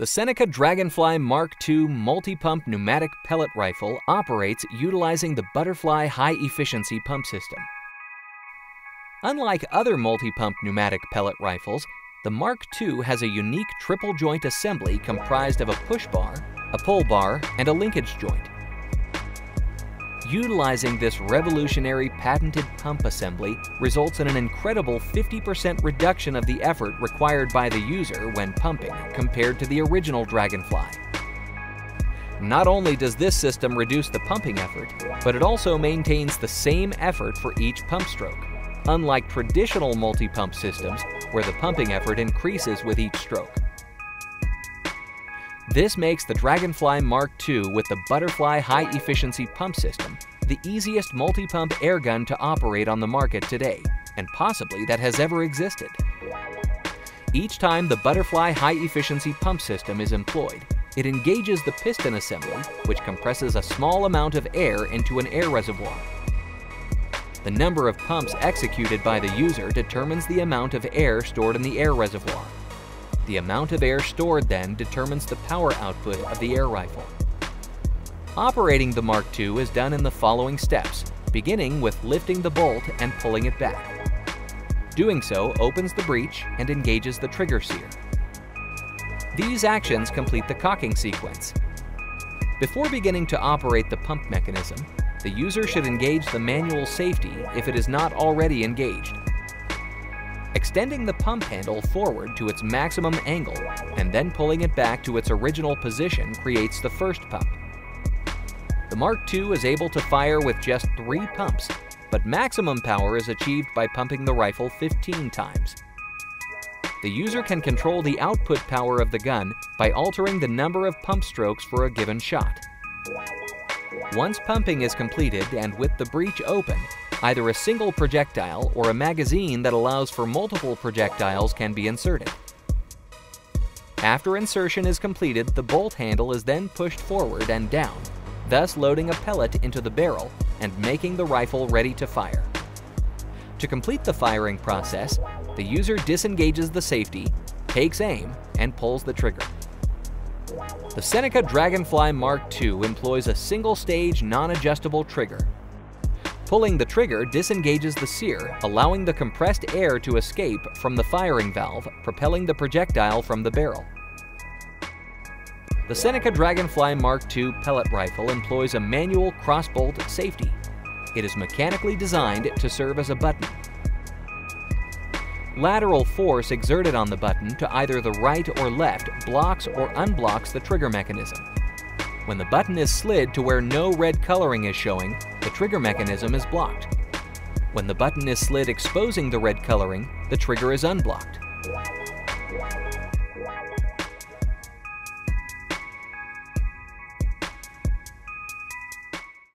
The Seneca Dragonfly Mark II multi-pump pneumatic pellet rifle operates utilizing the Butterfly high-efficiency pump system. Unlike other multi-pump pneumatic pellet rifles, the Mark II has a unique triple joint assembly comprised of a push bar, a pull bar, and a linkage joint. Utilizing this revolutionary patented pump assembly results in an incredible 50% reduction of the effort required by the user when pumping compared to the original Dragonfly. Not only does this system reduce the pumping effort, but it also maintains the same effort for each pump stroke, unlike traditional multi-pump systems where the pumping effort increases with each stroke. This makes the Dragonfly Mark II with the Butterfly High Efficiency Pump System the easiest multi-pump air gun to operate on the market today, and possibly that has ever existed. Each time the Butterfly High Efficiency Pump System is employed, it engages the piston assembly, which compresses a small amount of air into an air reservoir. The number of pumps executed by the user determines the amount of air stored in the air reservoir. The amount of air stored then determines the power output of the air rifle. Operating the Mark II is done in the following steps, beginning with lifting the bolt and pulling it back. Doing so opens the breech and engages the trigger sear. These actions complete the cocking sequence. Before beginning to operate the pump mechanism, the user should engage the manual safety if it is not already engaged. Extending the pump handle forward to its maximum angle and then pulling it back to its original position creates the first pump. The Mark II is able to fire with just three pumps, but maximum power is achieved by pumping the rifle 15 times. The user can control the output power of the gun by altering the number of pump strokes for a given shot. Once pumping is completed and with the breech open, Either a single projectile or a magazine that allows for multiple projectiles can be inserted. After insertion is completed, the bolt handle is then pushed forward and down, thus loading a pellet into the barrel and making the rifle ready to fire. To complete the firing process, the user disengages the safety, takes aim, and pulls the trigger. The Seneca Dragonfly Mark II employs a single-stage non-adjustable trigger Pulling the trigger disengages the sear, allowing the compressed air to escape from the firing valve, propelling the projectile from the barrel. The Seneca Dragonfly Mark II pellet rifle employs a manual crossbolt safety. It is mechanically designed to serve as a button. Lateral force exerted on the button to either the right or left blocks or unblocks the trigger mechanism. When the button is slid to where no red coloring is showing, the trigger mechanism is blocked. When the button is slid exposing the red coloring, the trigger is unblocked.